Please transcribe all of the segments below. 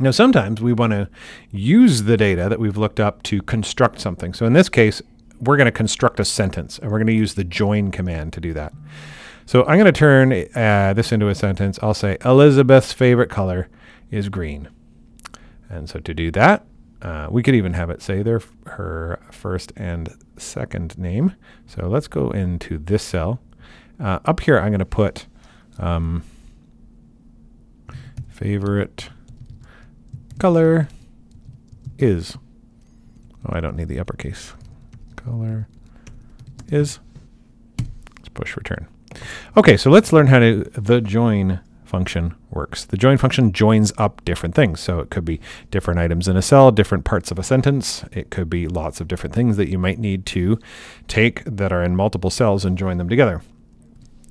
Now, sometimes we want to use the data that we've looked up to construct something. So in this case, we're going to construct a sentence, and we're going to use the join command to do that. So I'm going to turn uh, this into a sentence. I'll say Elizabeth's favorite color is green. And so to do that, uh, we could even have it say their her first and second name. So let's go into this cell. Uh, up here, I'm going to put um, favorite color is. Oh, I don't need the uppercase. Color is. Let's push return. Okay, so let's learn how to the join function works. The join function joins up different things. So it could be different items in a cell, different parts of a sentence. It could be lots of different things that you might need to take that are in multiple cells and join them together.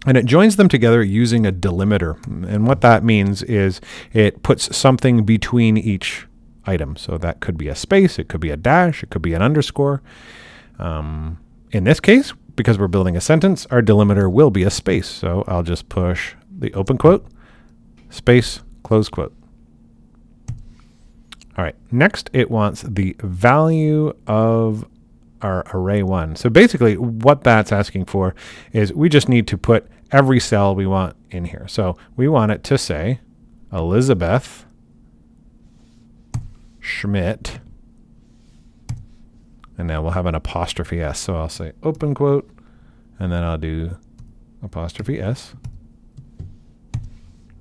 And it joins them together using a delimiter. And what that means is it puts something between each item. So that could be a space, it could be a dash, it could be an underscore. Um, in this case, because we're building a sentence, our delimiter will be a space. So I'll just push the open quote space, close quote. All right, next it wants the value of our array one. So basically what that's asking for is we just need to put every cell we want in here. So we want it to say Elizabeth Schmidt, and now we'll have an apostrophe S. So I'll say open quote, and then I'll do apostrophe S.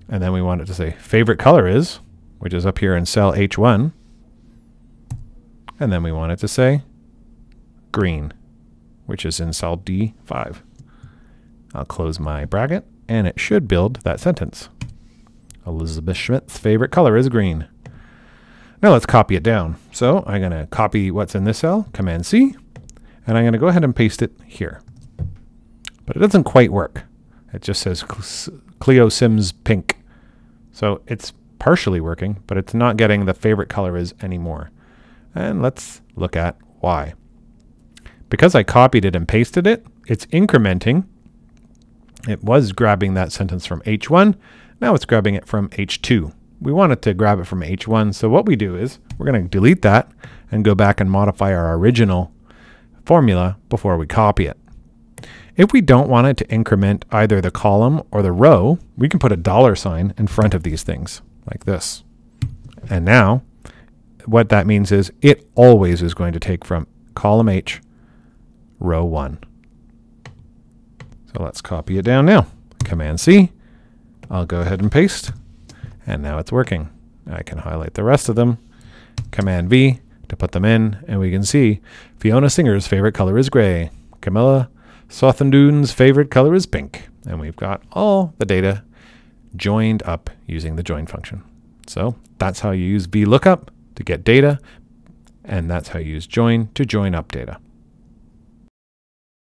And then we want it to say favorite color is, which is up here in cell H1. And then we want it to say green, which is in cell D5. I'll close my bracket and it should build that sentence. Elizabeth Schmidt's favorite color is green. Now let's copy it down. So I'm going to copy what's in this cell, Command C, and I'm going to go ahead and paste it here. But it doesn't quite work. It just says Clio Sims pink. So it's partially working, but it's not getting the favorite color is anymore. And let's look at why. Because I copied it and pasted it, it's incrementing. It was grabbing that sentence from H1. Now it's grabbing it from H2. We want it to grab it from H1. So what we do is we're going to delete that and go back and modify our original formula before we copy it. If we don't want it to increment either the column or the row, we can put a dollar sign in front of these things like this. And now what that means is it always is going to take from column H, row 1. So let's copy it down now. Command C. I'll go ahead and paste. And now it's working. I can highlight the rest of them. Command V to put them in. And we can see Fiona Singer's favorite color is gray. Camilla Sothendoon's favorite color is pink. And we've got all the data joined up using the join function. So that's how you use VLOOKUP to get data. And that's how you use join to join up data.